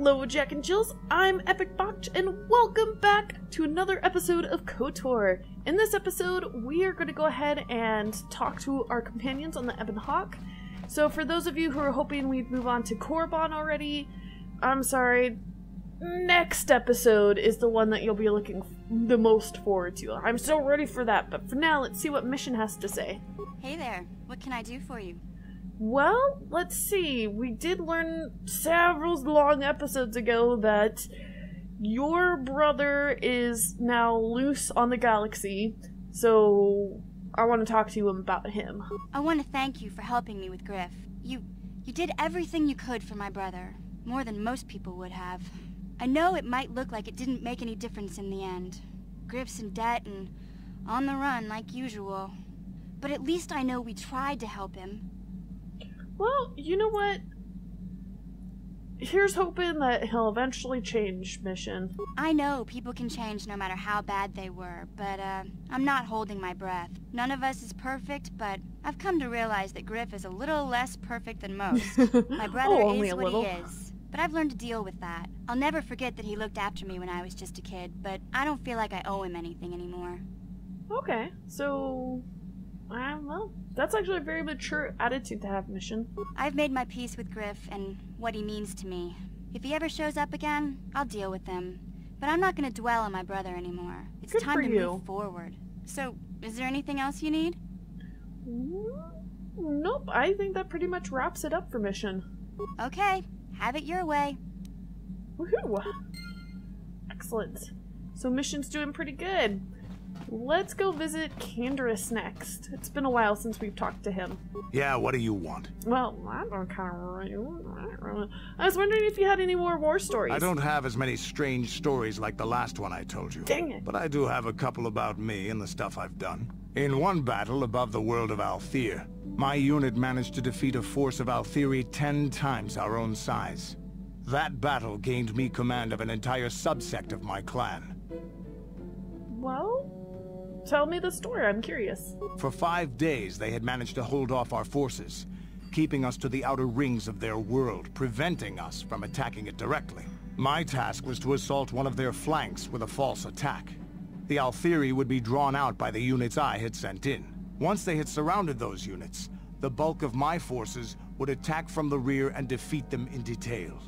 Hello, Jack and Jills. I'm Epic Botch, and welcome back to another episode of KOTOR. In this episode, we are going to go ahead and talk to our companions on the Ebon Hawk. So, for those of you who are hoping we'd move on to Korriban already, I'm sorry. Next episode is the one that you'll be looking the most forward to. I'm still ready for that, but for now, let's see what Mission has to say. Hey there, what can I do for you? Well, let's see. We did learn several long episodes ago that your brother is now loose on the galaxy, so I want to talk to you about him. I want to thank you for helping me with Griff. You you did everything you could for my brother, more than most people would have. I know it might look like it didn't make any difference in the end. Griff's in debt and on the run like usual. But at least I know we tried to help him. Well, you know what? Here's hoping that he'll eventually change, Mission. I know people can change no matter how bad they were, but uh, I'm not holding my breath. None of us is perfect, but I've come to realize that Griff is a little less perfect than most. My brother oh, is what little. he is. But I've learned to deal with that. I'll never forget that he looked after me when I was just a kid, but I don't feel like I owe him anything anymore. Okay, so. Uh, well, that's actually a very mature attitude to have, Mission. I've made my peace with Griff and what he means to me. If he ever shows up again, I'll deal with him. But I'm not gonna dwell on my brother anymore. It's Good time for to you. move forward. So, is there anything else you need? Mm, Nope, I think that pretty much wraps it up for Mission. Okay, have it your way. Woohoo! Excellent. So Mission's doing pretty good. Let's go visit Canderous next. It's been a while since we've talked to him. Yeah, what do you want? Well, I don't kind of. I was wondering if you had any more war stories. I don't have as many strange stories like the last one I told you. Dang it. But I do have a couple about me and the stuff I've done. In one battle above the world of Althir, my unit managed to defeat a force of Althiri ten times our own size. That battle gained me command of an entire subsect of my clan. Well, tell me the story. I'm curious. For five days, they had managed to hold off our forces, keeping us to the outer rings of their world, preventing us from attacking it directly. My task was to assault one of their flanks with a false attack. The Althiri would be drawn out by the units I had sent in. Once they had surrounded those units, the bulk of my forces would attack from the rear and defeat them in detail.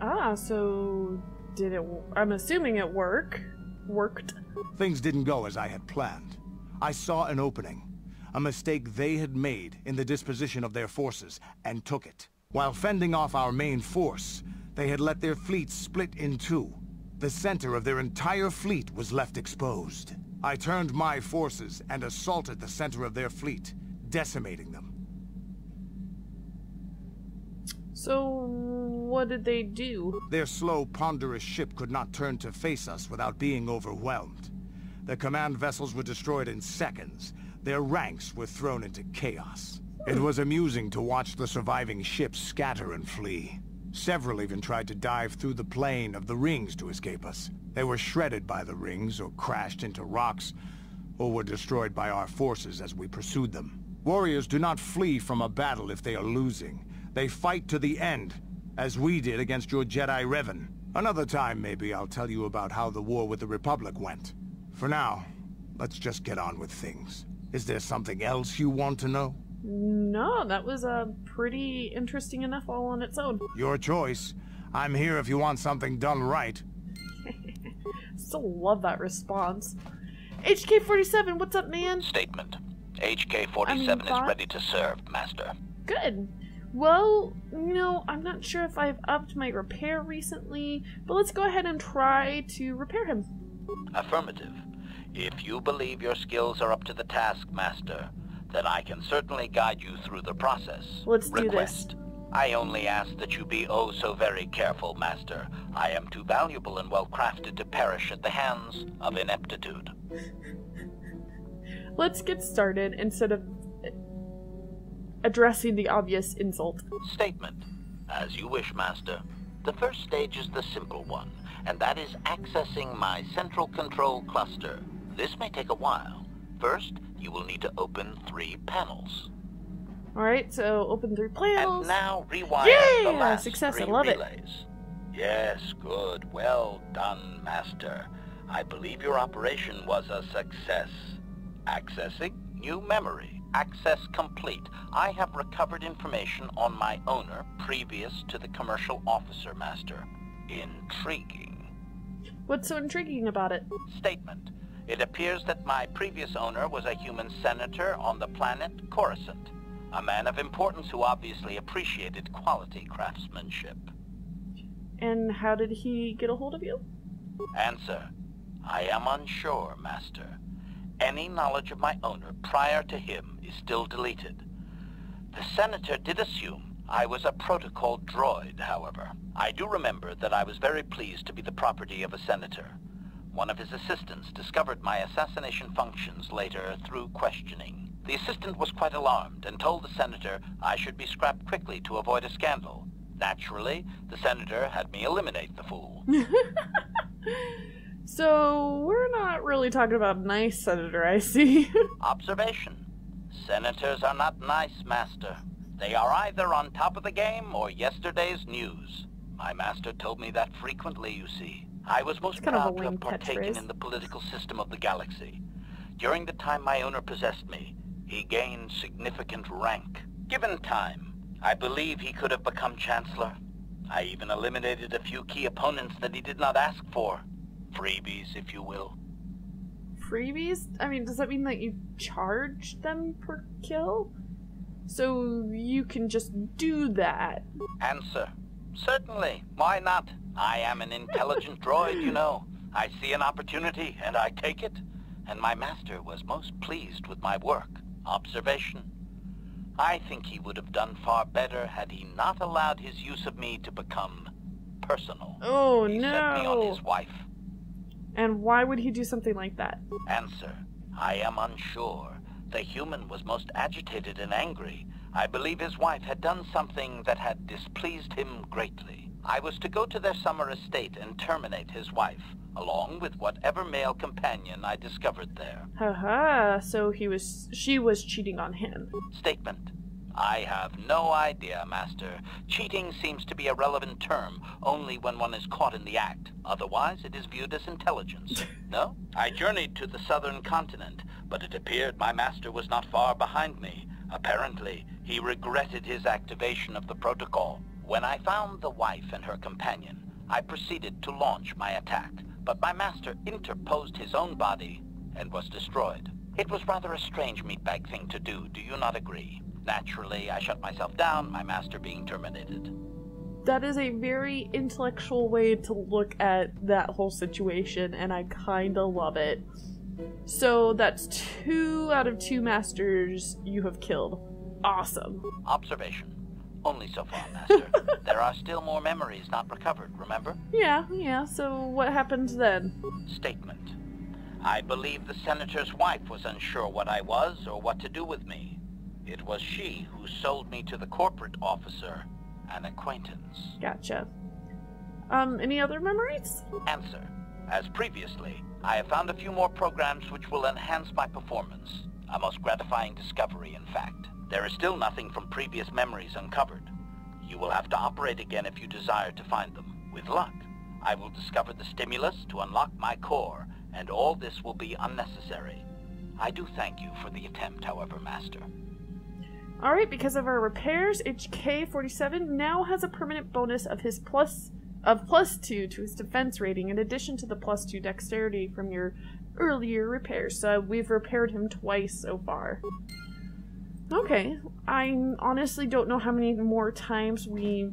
Ah, so did it? I'm assuming it work. Worked. Things didn't go as I had planned. I saw an opening, a mistake they had made in the disposition of their forces, and took it. While fending off our main force, they had let their fleet split in two. The center of their entire fleet was left exposed. I turned my forces and assaulted the center of their fleet, decimating them. So what did they do? Their slow, ponderous ship could not turn to face us without being overwhelmed. The command vessels were destroyed in seconds. Their ranks were thrown into chaos. It was amusing to watch the surviving ships scatter and flee. Several even tried to dive through the plane of the rings to escape us. They were shredded by the rings, or crashed into rocks, or were destroyed by our forces as we pursued them. Warriors do not flee from a battle if they are losing. They fight to the end, as we did against your Jedi Revan. Another time, maybe, I'll tell you about how the war with the Republic went. For now, let's just get on with things. Is there something else you want to know? No, that was uh, pretty interesting enough all on its own. Your choice. I'm here if you want something done right. Still love that response. HK47, what's up, man? Statement. HK-47 mean, is ready to serve, Master. Good. Well, you know, I'm not sure if I've upped my repair recently, but let's go ahead and try to repair him. Affirmative. If you believe your skills are up to the task, Master, then I can certainly guide you through the process. Let's do this. I only ask that you be oh so very careful, Master. I am too valuable and well crafted to perish at the hands of ineptitude. Let's get started instead of addressing the obvious insult. Statement. As you wish, Master. The first stage is the simple one, and that is accessing my central control cluster. This may take a while. First, you will need to open three panels. Alright, so open three panels. And now rewire Yeah! the last Success, I three love it. Yes, good. Well done, Master. I believe your operation was a success. Accessing new memory. Access complete. I have recovered information on my owner previous to the commercial officer, Master. Intriguing. What's so intriguing about it? Statement. It appears that my previous owner was a human senator on the planet Coruscant. A man of importance who obviously appreciated quality craftsmanship. And how did he get a hold of you? Answer. I am unsure, Master. Any knowledge of my owner prior to him is still deleted. The Senator did assume I was a protocol droid, however. I do remember that I was very pleased to be the property of a Senator. One of his assistants discovered my assassination functions later through questioning. The assistant was quite alarmed and told the Senator I should be scrapped quickly to avoid a scandal. Naturally, the Senator had me eliminate the fool. so, we're not really talking about nice senator, I see. Observation. Senators are not nice, Master. They are either on top of the game or yesterday's news. My master told me that frequently, you see. I was most kind of proud a to have partaken in the political system of the galaxy. During the time my owner possessed me, he gained significant rank. Given time, I believe he could have become Chancellor. I even eliminated a few key opponents that he did not ask for. Freebies, if you will. Freebies? I mean, does that mean that you charge them per kill? So you can just do that. Answer. Certainly. Why not? I am an intelligent droid, you know. I see an opportunity, and I take it. And my master was most pleased with my work. Observation. I think he would have done far better had he not allowed his use of me to become personal. Oh he set me on no. his wife. And why would he do something like that? Answer. I am unsure. The human was most agitated and angry. I believe his wife had done something that had displeased him greatly. I was to go to their summer estate and terminate his wife, along with whatever male companion I discovered there. Haha, so he was she was cheating on him. Statement. I have no idea, Master. Cheating seems to be a relevant term only when one is caught in the act. Otherwise, it is viewed as intelligence. No? I journeyed to the southern continent, but it appeared my master was not far behind me. Apparently, he regretted his activation of the protocol. When I found the wife and her companion, I proceeded to launch my attack, but my master interposed his own body and was destroyed. It was rather a strange meatbag thing to do, do you not agree? Naturally, I shut myself down, my master being terminated. That is a very intellectual way to look at that whole situation, and I kinda love it. So that's two out of two masters you have killed. Awesome. Observation. Only so far, Master. there are still more memories not recovered, remember? Yeah, yeah, so what happens then? Statement. I believe the Senator's wife was unsure what I was or what to do with me. It was she who sold me to the corporate officer, an acquaintance. Gotcha. Um, any other memories? Answer. As previously, I have found a few more programs which will enhance my performance. A most gratifying discovery, in fact. There is still nothing from previous memories uncovered. You will have to operate again if you desire to find them. With luck, I will discover the stimulus to unlock my core, and all this will be unnecessary. I do thank you for the attempt, however, Master. Alright, because of our repairs, HK47 now has a permanent bonus of his plus of plus two to his defense rating in addition to the plus two dexterity from your earlier repairs. So we've repaired him twice so far. Okay, I honestly don't know how many more times we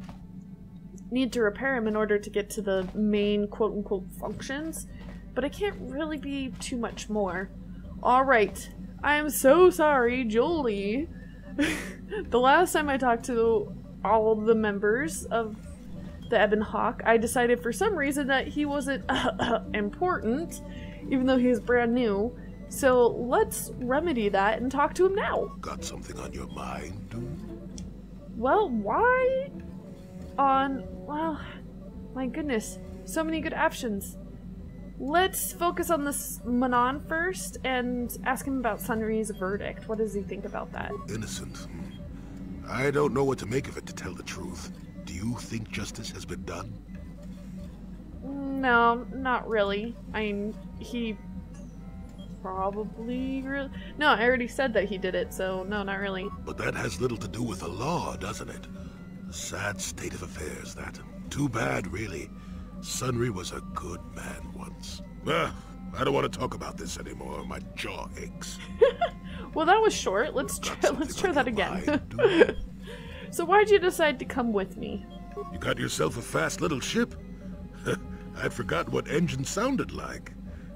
need to repair him in order to get to the main quote unquote functions, but it can't really be too much more. Alright, I am so sorry, Jolee. the last time I talked to all of the members of the Ebon Hawk, I decided for some reason that he wasn't important, even though he was brand new. So let's remedy that and talk to him now. Got something on your mind? Well, why? On. Well, my goodness. So many good options. Let's focus on this Manaan first and ask him about Sunry's verdict. What does he think about that? Innocent. I don't know what to make of it, to tell the truth. Do you think justice has been done? No, not really. I mean, he probably really. No, I already said that he did it, so no, not really. But that has little to do with the law, doesn't it? A sad state of affairs, that. Too bad, really. Sunry was a good man once. Ah, I don't want to talk about this anymore. My jaw aches. Well, that was short. Let's try, let's try that again. mind, so why'd you decide to come with me? You got yourself a fast little ship? I'd forgotten what engine sounded like.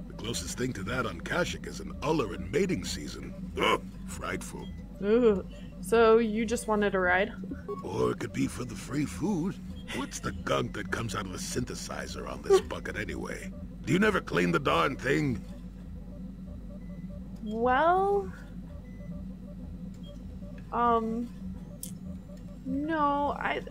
The closest thing to that on Kashyyyk is an Uller in mating season. Ugh, frightful. Ooh. So you just wanted a ride? Or it could be for the free food. What's the gunk that comes out of the synthesizer on this bucket anyway? Do you never clean the darn thing? Well, um, no, I.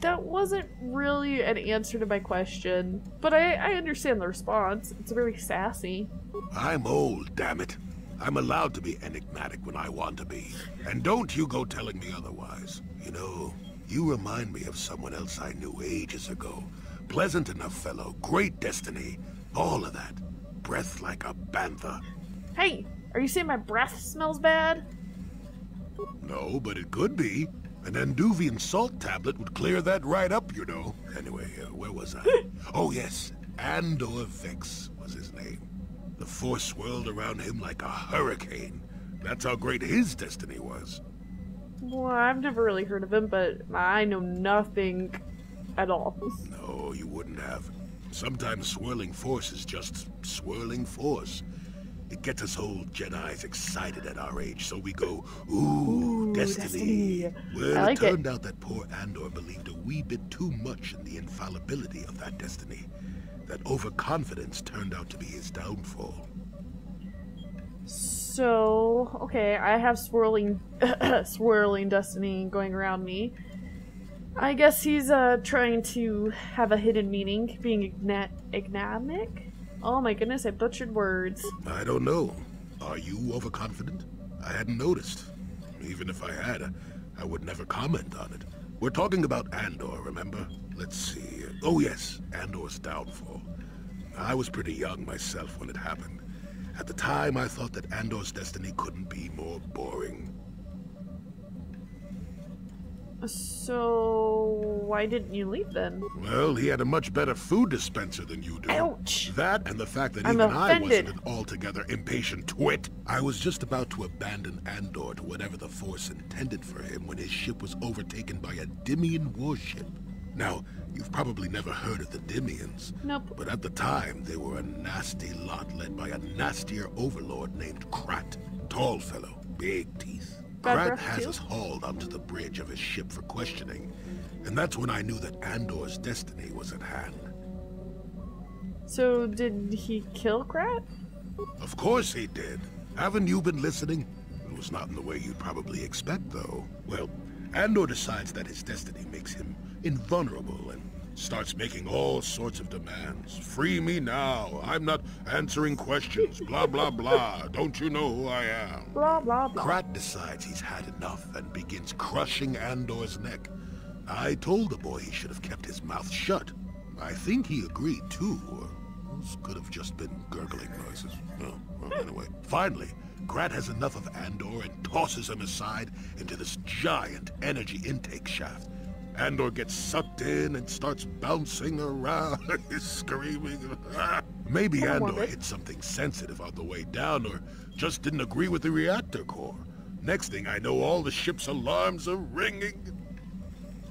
That wasn't really an answer to my question, but I, I understand the response. It's very sassy. I'm old, damn it. I'm allowed to be enigmatic when I want to be. And don't you go telling me otherwise. You know, you remind me of someone else I knew ages ago. Pleasant enough fellow, great destiny, all of that. Breath like a bantha. Hey, are you saying my breath smells bad? No, but it could be. An Anduvian salt tablet would clear that right up, you know. Anyway, uh, where was I? oh, yes. Andor Vex was his name. The force swirled around him like a hurricane. That's how great his destiny was. Well, I've never really heard of him, but I know nothing at all. No, you wouldn't have. Sometimes swirling force is just swirling force. It gets us old Jedi's excited at our age, so we go, ooh, Ooh, destiny. destiny. Well, I like it it. turned out that poor Andor believed a wee bit too much in the infallibility of that destiny. That overconfidence turned out to be his downfall. So, okay, I have swirling, swirling destiny going around me. I guess he's uh trying to have a hidden meaning, being igna- ignamic. Oh my goodness, I butchered words. I don't know. Are you overconfident? I hadn't noticed. Even if I had, I would never comment on it. We're talking about Andor, remember? Let's see. Oh yes, Andor's downfall. I was pretty young myself when it happened. At the time, I thought that Andor's destiny couldn't be more boring. So, why didn't you leave then? Well, he had a much better food dispenser than you do. Ouch! That and the fact that I'm even I wasn't an altogether impatient twit. I was just about to abandon Andor to whatever the Force intended for him when his ship was overtaken by a Dimian warship. Now, you've probably never heard of the Dimians. Nope. But at the time, they were a nasty lot led by a nastier overlord named Krat. Tall fellow, big teeth. Krat has too? us hauled onto the bridge of his ship for questioning. And that's when I knew that Andor's destiny was at hand. So, did he kill Krat? Of course he did. Haven't you been listening? It was not in the way you'd probably expect, though. Well, Andor decides that his destiny makes him invulnerable and starts making all sorts of demands. Free me now. I'm not answering questions. Blah, blah, blah. Don't you know who I am? Blah blah blah. Krat decides he's had enough and begins crushing Andor's neck. I told the boy he should have kept his mouth shut. I think he agreed too, or those could have just been gurgling noises. Oh, well, anyway. Finally, Krat has enough of Andor and tosses him aside into this giant energy intake shaft. Andor gets sucked in and starts bouncing around, screaming. Maybe Andor hit something sensitive on the way down, or just didn't agree with the reactor core. Next thing I know, all the ship's alarms are ringing.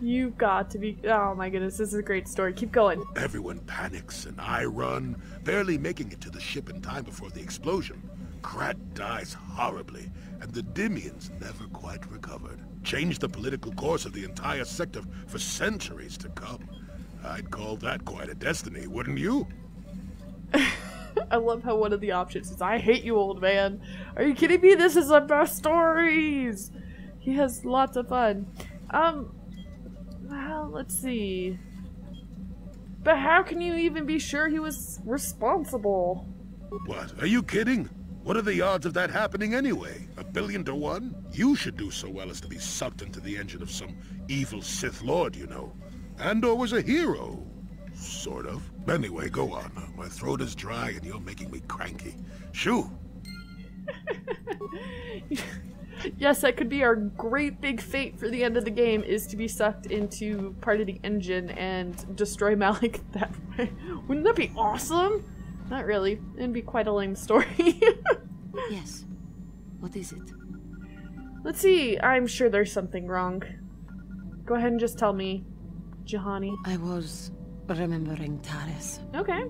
You've got to be. Oh my goodness, this is a great story. Keep going. Everyone panics, and I run, barely making it to the ship in time before the explosion. Krat dies horribly, and the Dimians never quite recovered. Changed the political course of the entire sector for centuries to come. I'd call that quite a destiny, wouldn't you? I love how one of the options is I hate you, old man. Are you kidding me? This is the best stories. He has lots of fun. Um, well, let's see. But how can you even be sure he was responsible? What? Are you kidding? What are the odds of that happening anyway? A billion to one? You should do so well as to be sucked into the engine of some evil Sith Lord, you know. Andor was a hero. Sort of. Anyway, go on. My throat is dry and you're making me cranky. Shoo! yes, that could be our great big fate for the end of the game is to be sucked into part of the engine and destroy Malak that way. Wouldn't that be awesome? Not really. It'd be quite a lame story. yes. What is it? Let's see. I'm sure there's something wrong. Go ahead and just tell me, Juhani. I was remembering Taris. Okay.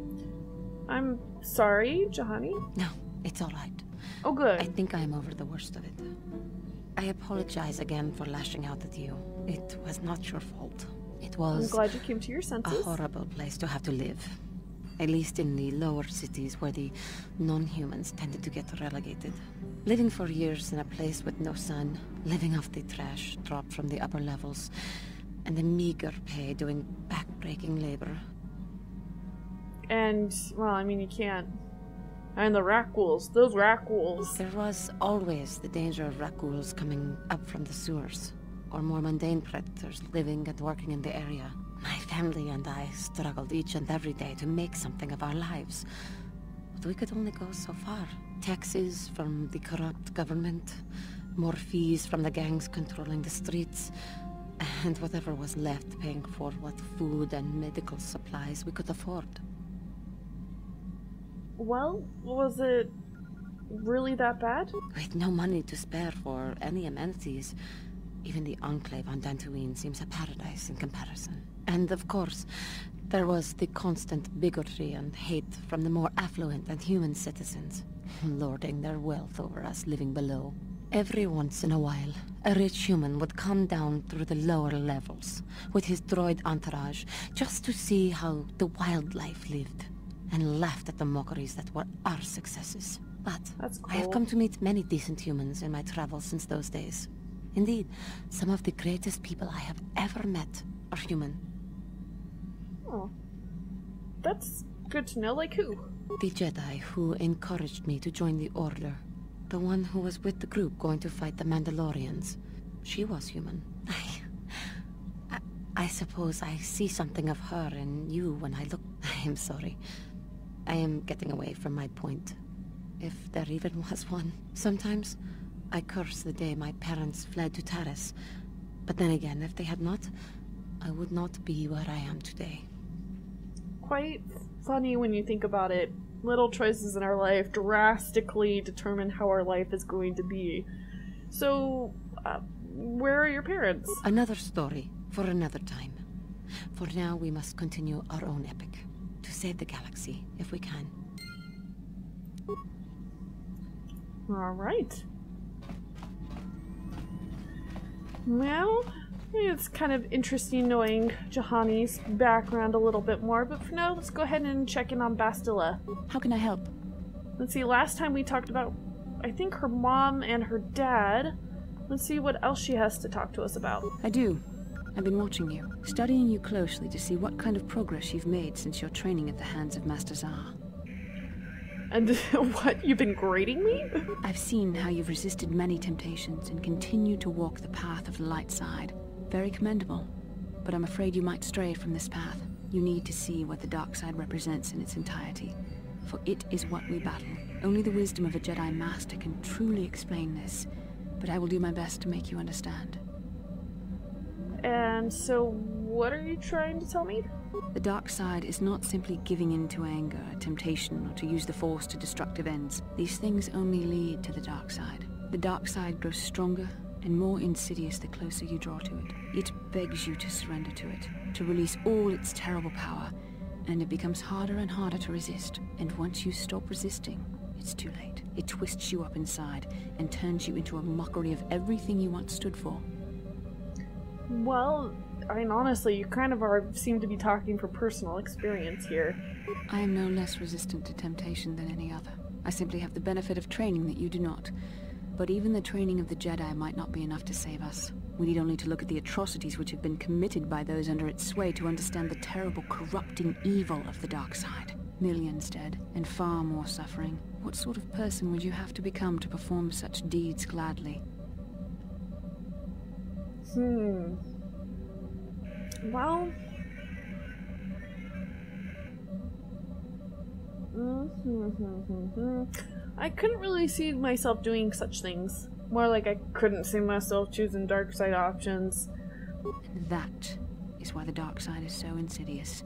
I'm sorry, Juhani. No, it's all right. Oh, good. I think I'm over the worst of it. I apologize again for lashing out at you. It was not your fault. It was. I'm glad you came to your senses. A horrible place to have to live. At least in the lower cities where the non-humans tended to get relegated. Living for years in a place with no sun, living off the trash dropped from the upper levels, and the meager pay doing back-breaking labor. And, well, I mean, you can't and the rakghouls, those rakghouls. There was always the danger of rakghouls coming up from the sewers, or more mundane predators living and working in the area. My family and I struggled each and every day to make something of our lives. But we could only go so far. Taxes from the corrupt government, more fees from the gangs controlling the streets, and whatever was left paying for what food and medical supplies we could afford. Well, was it really that bad? With no money to spare for any amenities, even the Enclave on Dantooine seems a paradise in comparison. And of course, there was the constant bigotry and hate from the more affluent and human citizens, lording their wealth over us living below. Every once in a while, a rich human would come down through the lower levels with his droid entourage just to see how the wildlife lived and laughed at the mockeries that were our successes. But cool. I have come to meet many decent humans in my travels since those days. Indeed, some of the greatest people I have ever met are human. Oh. That's good to know. Like who? The Jedi who encouraged me to join the Order. The one who was with the group going to fight the Mandalorians. She was human. I... I, I suppose I see something of her in you when I look... I am sorry. I am getting away from my point. If there even was one. Sometimes, I curse the day my parents fled to Taris. But then again, if they had not, I would not be where I am today. Quite funny when you think about it. Little choices in our life drastically determine how our life is going to be. So, uh, where are your parents? Another story for another time. For now, we must continue our own epic to save the galaxy, if we can. Alright. Well, it's kind of interesting knowing Juhani's background a little bit more, but for now, let's go ahead and check in on Bastila. How can I help? Let's see, last time we talked about, I think, her mom and her dad. Let's see what else she has to talk to us about. I do. I've been watching you, studying you closely to see what kind of progress you've made since your training at the hands of Master Zhar. And what, you've been grading me? I've seen how you've resisted many temptations and continued to walk the path of the light side. Very commendable. But I'm afraid you might stray from this path. You need to see what the dark side represents in its entirety. For it is what we battle. Only the wisdom of a Jedi Master can truly explain this. But I will do my best to make you understand. And so, what are you trying to tell me? The dark side is not simply giving in to anger, temptation, or to use the force to destructive ends. These things only lead to the dark side. The dark side grows stronger and more insidious the closer you draw to it. It begs you to surrender to it, to release all its terrible power, and it becomes harder and harder to resist. And once you stop resisting, it's too late. It twists you up inside and turns you into a mockery of everything you once stood for. Well, I mean, honestly, you kind of are seem to be talking from personal experience here. I am no less resistant to temptation than any other. I simply have the benefit of training that you do not. But even the training of the Jedi might not be enough to save us. We need only to look at the atrocities which have been committed by those under its sway to understand the terrible corrupting evil of the dark side. Millions dead, and far more suffering. What sort of person would you have to become to perform such deeds gladly? Hmm. Well. I couldn't really see myself doing such things. More like I couldn't see myself choosing dark side options. That is why the dark side is so insidious.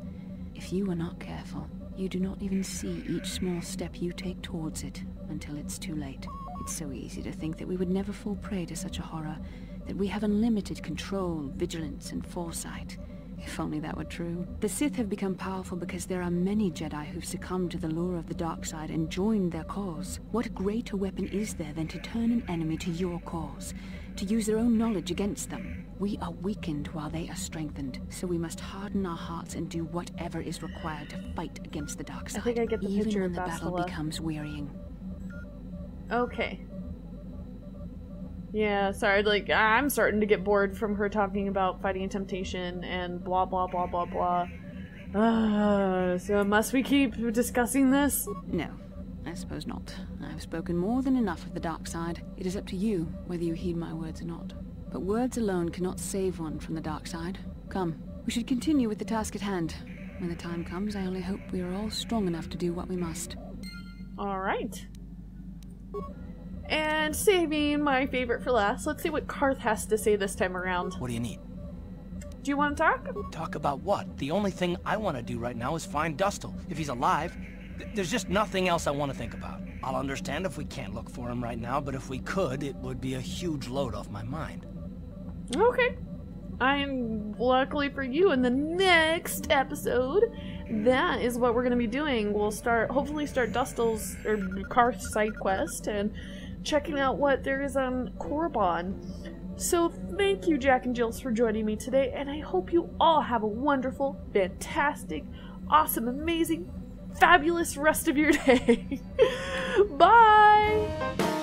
If you are not careful, you do not even see each small step you take towards it until it's too late. It's so easy to think that we would never fall prey to such a horror, that we have unlimited control, vigilance, and foresight. If only that were true. The Sith have become powerful because there are many Jedi who've succumbed to the lure of the dark side and joined their cause. What greater weapon is there than to turn an enemy to your cause? To use their own knowledge against them? We are weakened while they are strengthened, so we must harden our hearts and do whatever is required to fight against the dark side. I think I get the even picture when of the battle becomes wearying. Okay. Yeah, sorry, like, I'm starting to get bored from her talking about fighting temptation and blah blah blah blah blah. Uh, so must we keep discussing this? No, I suppose not. I've spoken more than enough of the dark side. It is up to you whether you heed my words or not. But words alone cannot save one from the dark side. Come, we should continue with the task at hand. When the time comes, I only hope we are all strong enough to do what we must. Alright. And saving my favorite for last, let's see what Carth has to say this time around. What do you need? Do you want to talk? Talk about what? The only thing I want to do right now is find Dustil. If he's alive, th- there's just nothing else I want to think about. I'll understand if we can't look for him right now, but if we could, it would be a huge load off my mind. Okay. I'm luckily for you in the next episode. That is what we're gonna be doing. We'll start, hopefully, start Dustil's or Carth's side quest and checking out what there is on Korriban. So thank you, Jack and Jills, for joining me today, and I hope you all have a wonderful, fantastic, awesome, amazing, fabulous rest of your day. Bye.